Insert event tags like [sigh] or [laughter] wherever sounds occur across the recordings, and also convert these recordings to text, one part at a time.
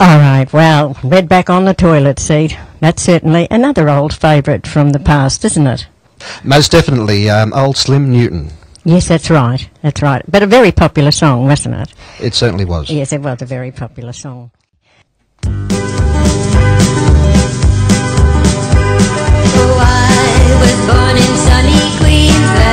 All right, well, Redback on the toilet seat. That's certainly another old favourite from the past, isn't it? Most definitely, um, old Slim Newton. Yes, that's right. That's right. But a very popular song, wasn't it? It certainly was. Yes, it was a very popular song. Oh, I was born in sunny Queensland,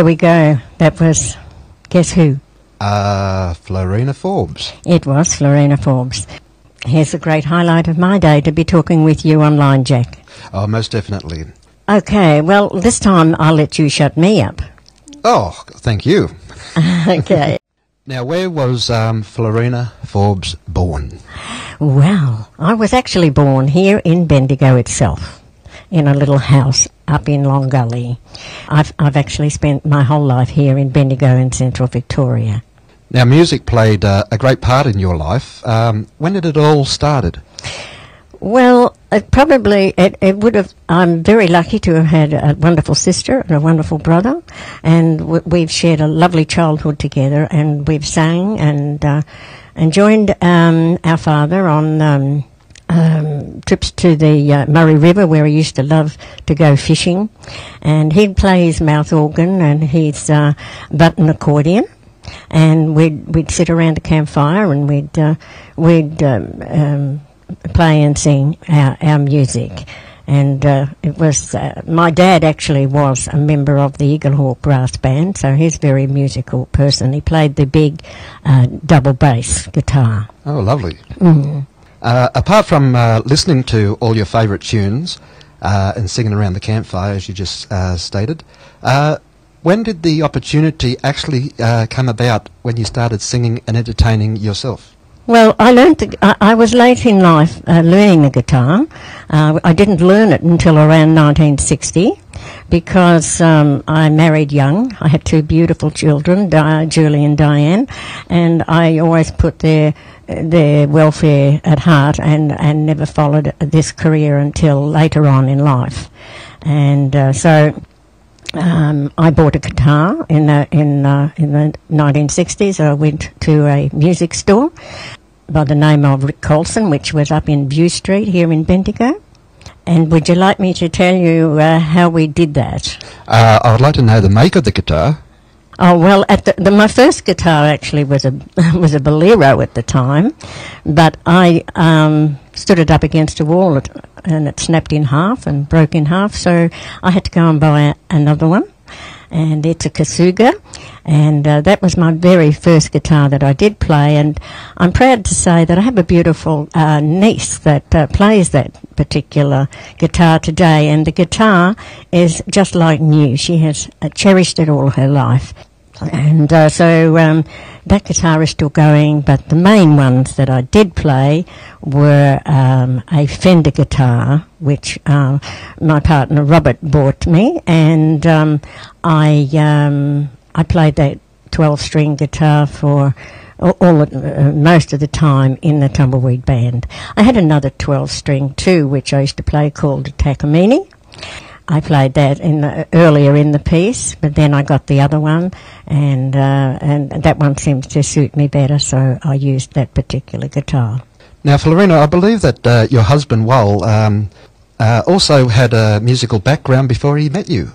there we go. That was, guess who? Uh, Floreena Forbes. It was Floreena Forbes. Here's a great highlight of my day to be talking with you online, Jack. Oh, most definitely. Okay, well, this time I'll let you shut me up. Oh, thank you. [laughs] Okay. Now, where was um, Floreena Forbes born? well, I was actually born here in Bendigo itself, in a little house up in Long Gully. I've, I've actually spent my whole life here in Bendigo in central Victoria. Now, music played uh, a great part in your life. Um, when did it all started? Well, it probably it, it would have. I'm very lucky to have had a wonderful sister and a wonderful brother, and w- we've shared a lovely childhood together, and we've sang and uh, and joined um, our father on. Um, um, trips to the uh, Murray River where he used to love to go fishing, and he'd play his mouth organ and his uh, button accordion, and we'd we'd sit around a campfire and we'd uh, we'd um, um, play and sing our, our music. And uh, it was uh, my dad actually was a member of the Eaglehawk brass band, so he's a very musical person. He played the big uh, double bass guitar. Oh, lovely. Uh, apart from uh, listening to all your favourite tunes, uh, and singing around the campfire, as you just uh, stated. Uh, when did the opportunity actually uh, come about when you started singing and entertaining yourself? Well, I learned. The, I, I was late in life learning the guitar. I didn't learn it until around 1960 because um, I married young. I had two beautiful children, Di- Julie and Diane, and I always put their their welfare at heart and, and never followed this career until later on in life. And uh, so um, I bought a guitar in the, in uh, in the 1960s. I went to a music store by the name of Rick Colson, which was up in View Street here in Bendigo. And would you like me to tell you uh, how we did that? Uh, I would like to know the make of the guitar. Oh well, at the, the my first guitar actually was a [laughs] was a bolero at the time, but I um, stood it up against a wall and it snapped in half and broke in half. So I had to go and buy another one, and it's a Kasuga, and uh, that was my very first guitar that I did play. And I'm proud to say that I have a beautiful uh, niece that uh, plays that particular guitar today, and the guitar is just like new. She has uh, cherished it all her life. And uh, so um, that guitar is still going, but the main ones that I did play were um, a Fender guitar, which uh, my partner Robert bought me, and um, I um, I played that twelve string guitar for all, of- uh, most of the time in the tumbleweed band. I had another twelve string too, which I used to play called a Takamine. I played that in the, earlier in the piece, but then I got the other one, and uh, and that one seems to suit me better, so I used that particular guitar. Now, Floreena, I believe that uh, your husband, Wal, um, uh, also had a musical background before he met you.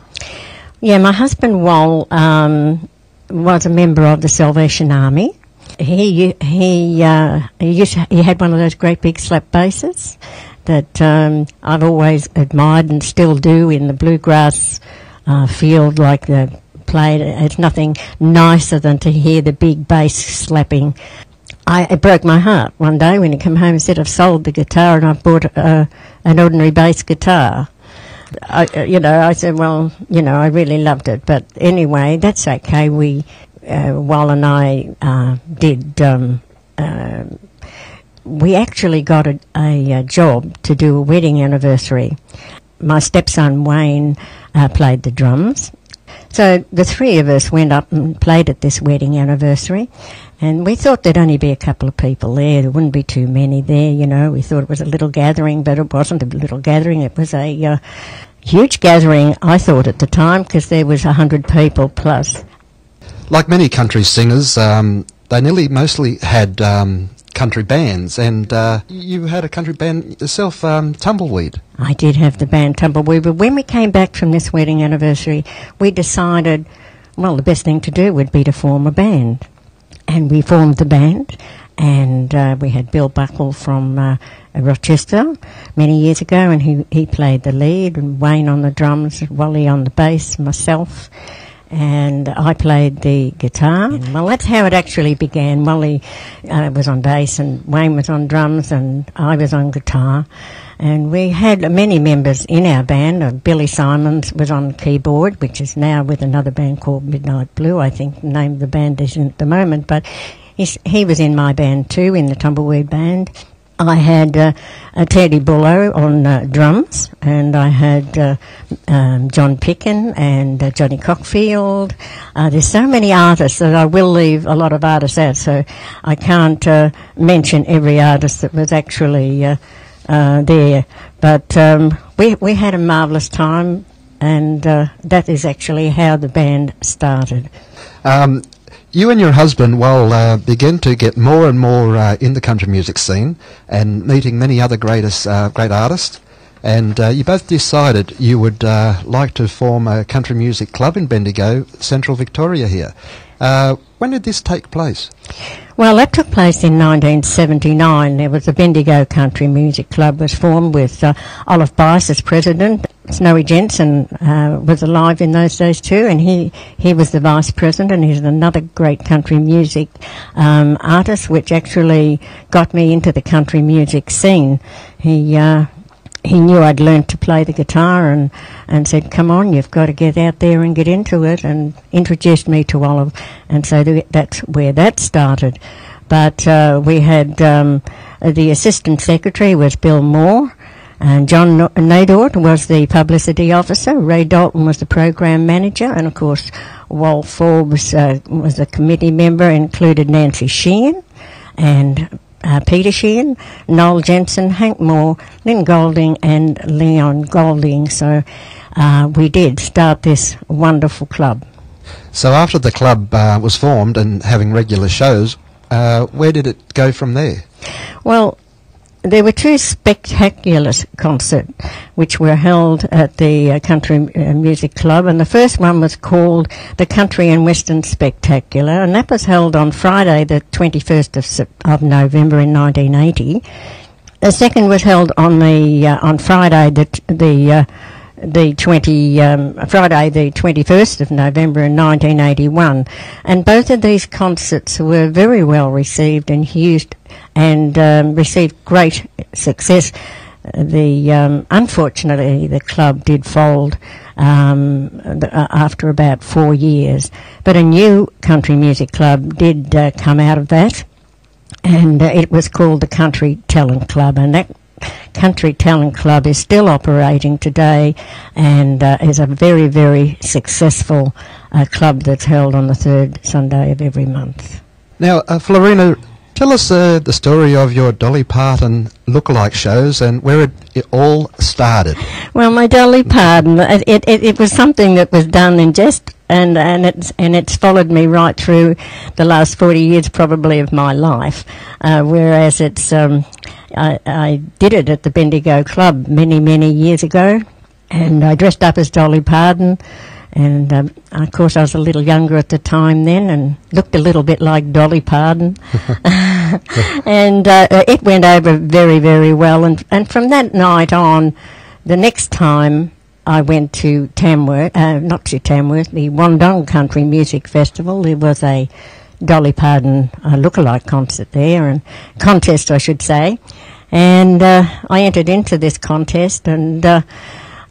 Yeah, my husband Wal um, was a member of the Salvation Army. He he uh, he, used he had one of those great big slap basses that um, I've always admired and still do in the bluegrass uh, field, like the played. It's nothing nicer than to hear the big bass slapping. I, it broke my heart one day when he came home and said, I've sold the guitar and I've bought uh, an ordinary bass guitar. I, uh, you know, I said, well, you know, I really loved it. But anyway, that's okay. We, uh, Wal and I uh, did, um, uh, we actually got a, a, uh job to do a wedding anniversary. My stepson Wayne uh, played the drums. So the three of us went up and played at this wedding anniversary. And we thought there'd only be a couple of people there. There wouldn't be too many there, you know. We thought it was a little gathering, but it wasn't a little gathering. It was a uh, huge gathering, I thought at the time, because there was a hundred people plus. Like many country singers, um, they nearly mostly had um, country bands, and uh, you had a country band yourself, um, Tumbleweed. I did have the band Tumbleweed, but when we came back from this wedding anniversary, we decided, well, the best thing to do would be to form a band. And we formed the band, and uh, we had Bill Buckle from uh, Rochester many years ago, and he, he played the lead, and Wayne on the drums, Wally on the bass, myself. And I played the guitar. Well, that's how it actually began. Wally uh, was on bass, and Wayne was on drums, and I was on guitar. And we had many members in our band. Uh, Billy Simons was on keyboard, which is now with another band called Midnight Blue. I think the name of the band isn't at the moment, but he was in my band too, in the Tumbleweed band. I had uh, Teddy Bullo on uh, drums, and I had uh, um, John Pickin and uh, Johnny Cockfield. Uh, there's so many artists that I will leave a lot of artists out, so I can't uh, mention every artist that was actually there. But um, we we had a marvelous time, and that is actually how the band started. Um, you and your husband, well, uh, began to get more and more uh, in the country music scene and meeting many other greatest, uh, great artists. And uh, you both decided you would uh, like to form a country music club in Bendigo, Central Victoria here. Uh, when did this take place? Well, that took place in 1979. There was a Bendigo Country Music Club was formed with uh, Olive Bice as president. Snowy Jensen uh, was alive in those days too, and he, he was the vice president. And he's another great country music um, artist, which actually got me into the country music scene. He uh, he knew I'd learned to play the guitar and, and said, come on, you've got to get out there and get into it and introduced me to Olive. And so th- that's where that started. But uh, we had um, the assistant secretary was Bill Moore and John Nadort was the publicity officer. Ray Dalton was the program manager. And of course, Wal Forbes uh, was a committee member, included Nancy Sheehan and uh, Peter Sheehan, Noel Jensen, Hank Moore, Lynn Golding, and Leon Golding. So uh, we did start this wonderful club. So after the club uh, was formed and having regular shows, uh, where did it go from there? Well, there were two spectacular concerts which were held at the uh, Country uh, Music Club, and the first one was called the Country and Western Spectacular, and that was held on Friday, the 21st of, of November in 1980. The second was held on the uh, on Friday, the the uh, the 20 um, Friday, the 21st of November in 1981, and both of these concerts were very well received and used and um, received great success. The um, unfortunately the club did fold um, uh, after about four years, but a new country music club did uh, come out of that. And uh, it was called the Country Talent Club, and that Country Talent Club is still operating today, and uh, is a very, very successful uh, club that's held on the third Sunday of every month. Now, uh, Floreena, tell us uh, the story of your Dolly Parton lookalike shows and where it, it all started. Well, my Dolly Parton, it, it, it, was something that was done in jest, and, and, it's, and it's followed me right through the last 40 years probably of my life, uh, whereas it's, um, I, did it at the Bendigo Club many, many years ago, and I dressed up as Dolly Parton, and um, of course I was a little younger at the time then and looked a little bit like Dolly Parton. [laughs] and uh, it went over very, very well. And, and from that night on, the next time I went to Tamworth, uh, not to Tamworth, the Wandong Country Music Festival, there was a Dolly Parton uh, lookalike concert there, and contest, I should say. And uh, I entered into this contest, and uh,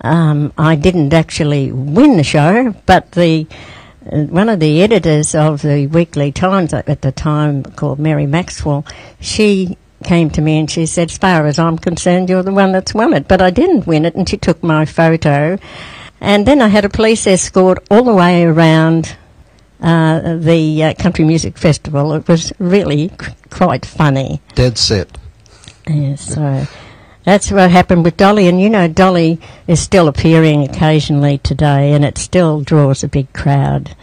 um, I didn't actually win the show, but the uh, one of the editors of the Weekly Times at the time, called Mary Maxwell, she came to me and she said, "As far as I'm concerned, you're the one that's won it." But I didn't win it, and she took my photo. And then I had a police escort all the way around uh, the uh, Country Music Festival. It was really c- quite funny. Dead set. Yeah, so that's what happened with Dolly. And you know, Dolly is still appearing occasionally today, and it still draws a big crowd.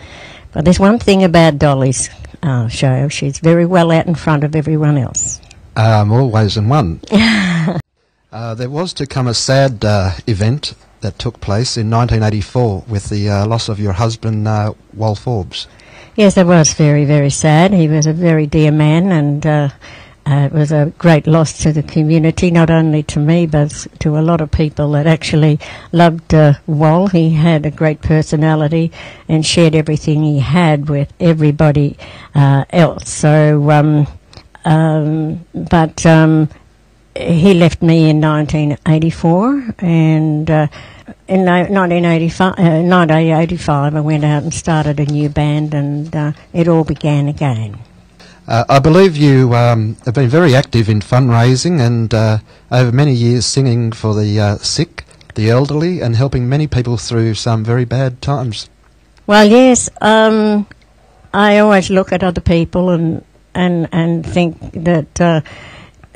But there's one thing about Dolly's uh, show: she's very well out in front of everyone else. Um, always in one. [laughs] uh, there was to come a sad uh, event that took place in 1984 with the uh, loss of your husband, uh, Wal Forbes. Yes, it was very, very sad. He was a very dear man, and uh, uh, it was a great loss to the community, not only to me, but to a lot of people that actually loved uh, Wal. He had a great personality and shared everything he had with everybody uh, else. So, um, um, but um, he left me in 1984, and uh, in 1985, uh, 1985, I went out and started a new band, and uh, it all began again. Uh, I believe you um, have been very active in fundraising and uh, over many years singing for the uh, sick, the elderly, and helping many people through some very bad times. Well, yes, um, I always look at other people and and and think that uh,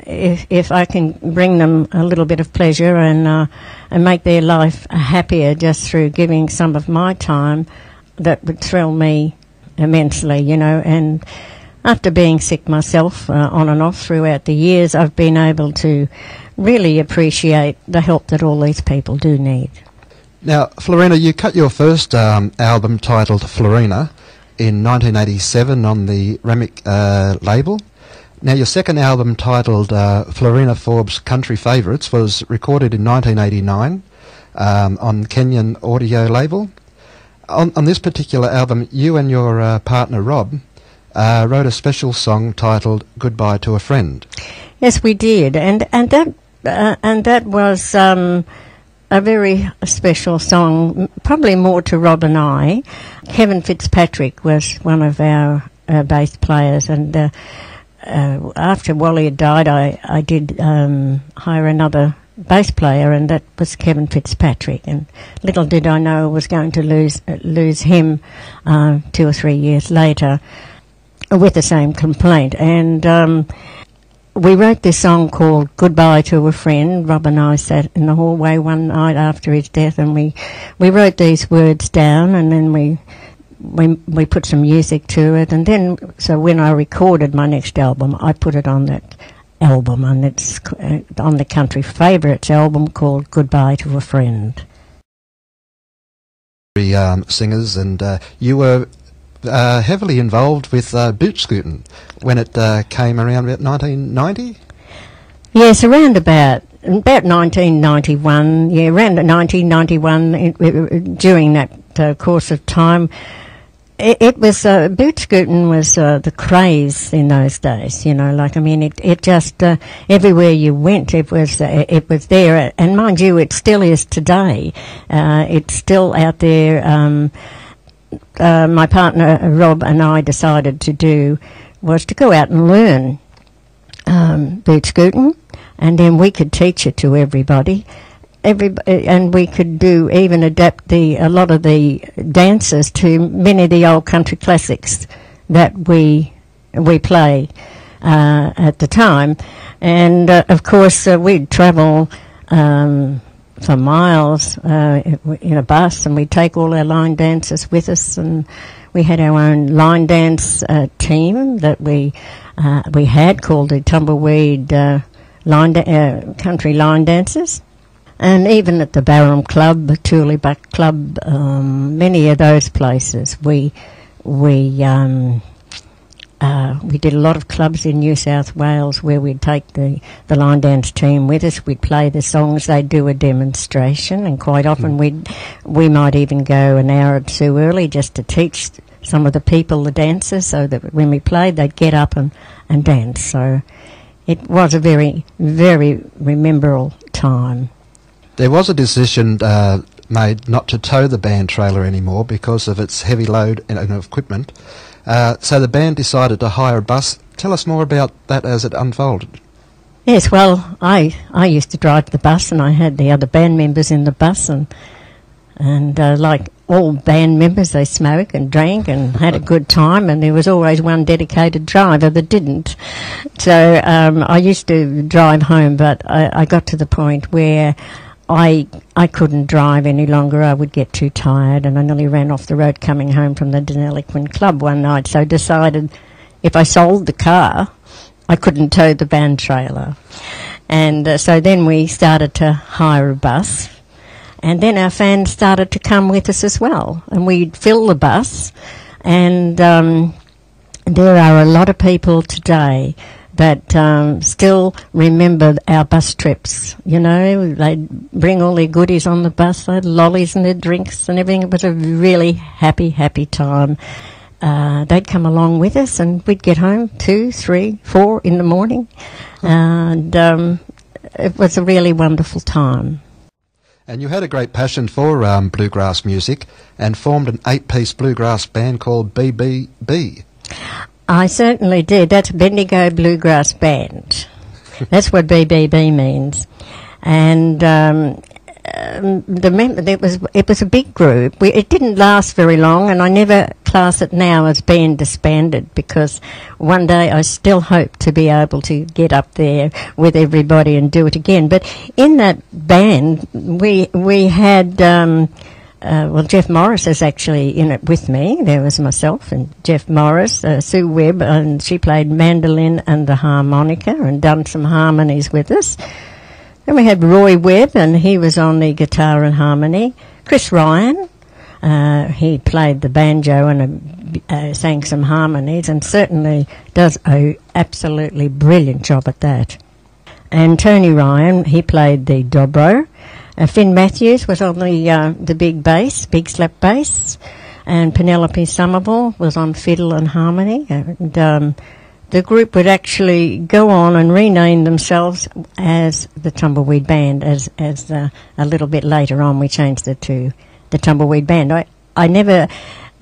if if I can bring them a little bit of pleasure and uh, and make their life happier just through giving some of my time, that would thrill me immensely, you know. And after being sick myself uh, on and off throughout the years, I've been able to really appreciate the help that all these people do need. Now, Floreena, you cut your first um, album titled Floreena in 1987 on the Remick uh, label. Now, your second album titled uh, Floreena Forbes Country Favourites was recorded in 1989 um, on Kenyan Audio label. On, on this particular album, you and your uh, partner Rob uh, wrote a special song titled Goodbye to a Friend. Yes, we did, and and that uh, and that was um, a very special song, probably more to Rob and I. Kevin Fitzpatrick was one of our uh, bass players, and uh, uh, after Wally had died, I I did um, hire another bass player, and that was Kevin Fitzpatrick. And little did I know I was going to lose uh, lose him uh, two or three years later with the same complaint. And um, we wrote this song called Goodbye to a Friend. Rob and I sat in the hallway one night after his death and we, we wrote these words down and then we, we, we put some music to it and then, so when I recorded my next album, I put it on that album and it's uh, on the country favourites album called Goodbye to a Friend. um, singers, and uh, you were uh, heavily involved with uh, boot scooting when it uh, came around about 1990. Yes, around about about 1991. Yeah, around 1991. It, it, during that uh, course of time, it, it was uh, boot scooting was uh, the craze in those days. You know, like I mean, it it just uh, everywhere you went, it was uh, it was there. And mind you, it still is today. Uh, it's still out there. Um, uh, my partner Rob and I decided to do was to go out and learn um, boot scooting, and then we could teach it to everybody. And we could do even adapt the a lot of the dances to many of the old country classics that we we play uh, at the time, and uh, of course uh, we'd travel um, for miles uh, in a bus, and we'd take all our line dancers with us, and we had our own line dance uh, team that we uh, we had called the Tumbleweed line da- Country Line Dancers. And even at the Barham Club, the Tooleybuc Club, um, many of those places, we we um, uh, we did a lot of clubs in New South Wales where we'd take the, the line dance team with us. We'd play the songs. They'd do a demonstration, and quite often we'd we might even go an hour or two early just to teach some of the people the dances, so that when we played, they'd get up and, and dance. So it was a very very memorable time. There was a decision uh, made not to tow the band trailer anymore because of its heavy load and, equipment. Uh, so the band decided to hire a bus. Tell us more about that as it unfolded. Yes, well, I I used to drive the bus, and I had the other band members in the bus, and and uh, like all band members, they smoked and drank and had a good time, and there was always one dedicated driver that didn't. So um, I used to drive home, but I, I got to the point where. I I couldn't drive any longer. I would get too tired, and I nearly ran off the road coming home from the Deniliquin Club one night. So I decided if I sold the car, I couldn't tow the band trailer. And uh, so then we started to hire a bus. And then our fans started to come with us as well. And we'd fill the bus. And um, there are a lot of people today that um, still remember our bus trips. You know, they'd bring all their goodies on the bus, they lollies and their drinks and everything. It was a really happy, happy time. Uh, they'd come along with us and we'd get home two, three, four in the morning. And um, it was a really wonderful time. And you had a great passion for um, bluegrass music and formed an eight-piece bluegrass band called BBB. I certainly did. That's Bendigo Bluegrass Band. That's what BBB means. And um, um, the mem- it was it was a big group. We, it didn't last very long, and I never class it now as being disbanded because one day I still hope to be able to get up there with everybody and do it again. But in that band, we we had. Um, uh, well, Jeff Morris is actually in it with me. There was myself and Jeff Morris, uh, Sue Webb, and she played mandolin and the harmonica and done some harmonies with us. Then we had Roy Webb, and he was on the guitar and harmony. Chris Ryan, uh, he played the banjo and uh, sang some harmonies, and certainly does a absolutely brilliant job at that. And Tony Ryan, he played the dobro. Uh, Finn Matthews was on the uh, the big bass, big slap bass, and Penelope Somerville was on fiddle and harmony, and um, the group would actually go on and rename themselves as the Tumbleweed Band. As as uh, a little bit later on, we changed it to the Tumbleweed Band. I I never,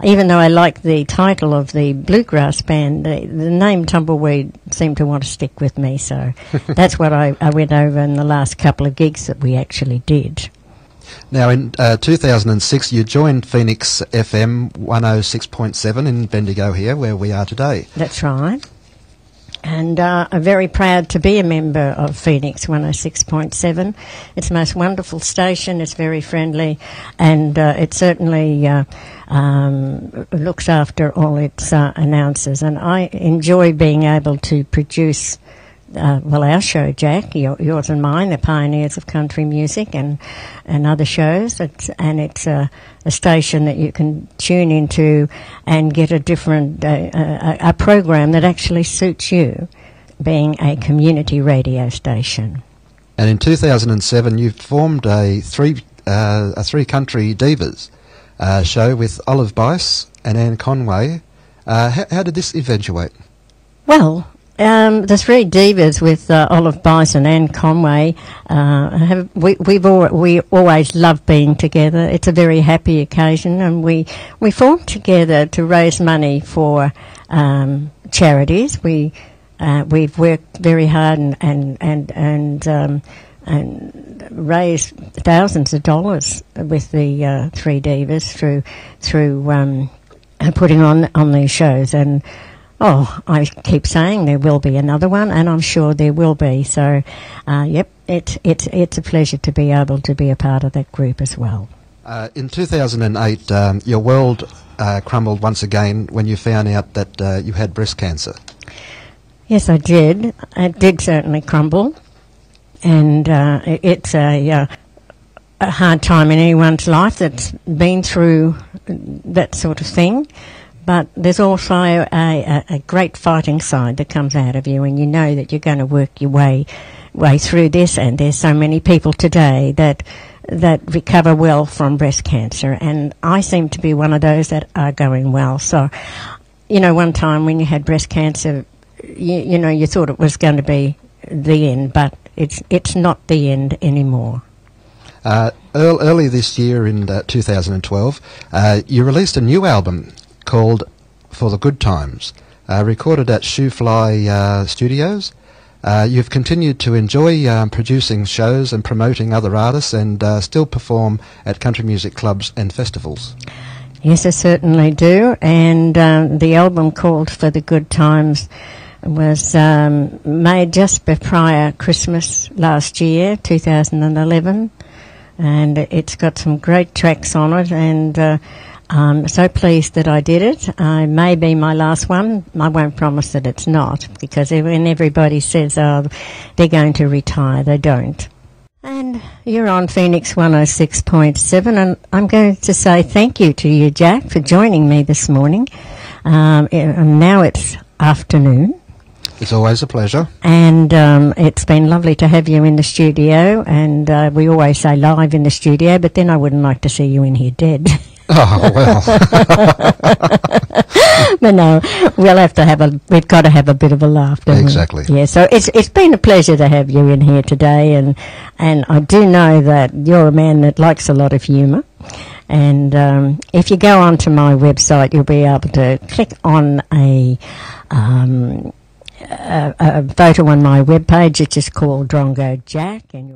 even though I like the title of the bluegrass band, the, the name Tumbleweed seemed to want to stick with me. So [laughs] that's what I, I went over in the last couple of gigs that we actually did. Now, in uh, 2006, you joined Phoenix FM 106.7 in Bendigo here, where we are today. That's right. And uh, I'm very proud to be a member of Phoenix 106.7. It's the most wonderful station. It's very friendly, and uh, it certainly uh, um, looks after all its uh, announcers. And I enjoy being able to produce. Uh, well, our show, Jack, yours and mine, the pioneers of country music, and and other shows. It's, and it's a, a station that you can tune into and get a different uh, a, a program that actually suits you, being a community radio station. And in 2007, you formed a three uh, a three country divas uh, show with Olive Bice and Anne Conway. Uh, how, how did this eventuate? Well, um, the three divas with uh, Olive Bice and Conway, uh, have, we, we've all, we always love being together. It's a very happy occasion, and we we formed together to raise money for um, charities. We uh, we've worked very hard and and and and. Um, and raised thousands of dollars with the uh, three divas through through um, putting on on these shows and Oh, I keep saying there will be another one, and I'm sure there will be. So, uh, yep, it's it's it's a pleasure to be able to be a part of that group as well. Uh, in 2008, um, your world uh, crumbled once again when you found out that uh, you had breast cancer. Yes, I did. It did certainly crumble, and uh, it's a uh, a hard time in anyone's life that's been through that sort of thing. But there's also a, a, a great fighting side that comes out of you, and you know that you're going to work your way way through this. And there's so many people today that that recover well from breast cancer, and I seem to be one of those that are going well. So, you know, one time when you had breast cancer, you, you know, you thought it was going to be the end, but it's it's not the end anymore. Uh, earl- early this year in uh, 2012, uh, you released a new album called For the Good Times, uh, recorded at Shoefly uh, Studios. Uh, you've continued to enjoy um, producing shows and promoting other artists and uh, still perform at country music clubs and festivals. Yes, I certainly do. And um, the album called For the Good Times was um, made just prior Christmas last year, 2011. And it's got some great tracks on it. And uh, I'm so pleased that I did it. I may be my last one. I won't promise that it's not, because when everybody says, oh, they're going to retire, they don't. And you're on Phoenix 106.7, and I'm going to say thank you to you, Jack, for joining me this morning. Um, and now it's afternoon, It's always a pleasure. and um, it's been lovely to have you in the studio. And uh, we always say live in the studio, but then I wouldn't like to see you in here dead. [laughs] Oh, [laughs] well. but no, we'll have to have a. We've got to have a bit of a laugh. don't we? Exactly. Yeah. So it's it's been a pleasure to have you in here today, and and I do know that you're a man that likes a lot of humour. And um, if you go onto my website, you'll be able to click on a. Um, a, a photo on my webpage, It's just called Drongo Jack, and you'll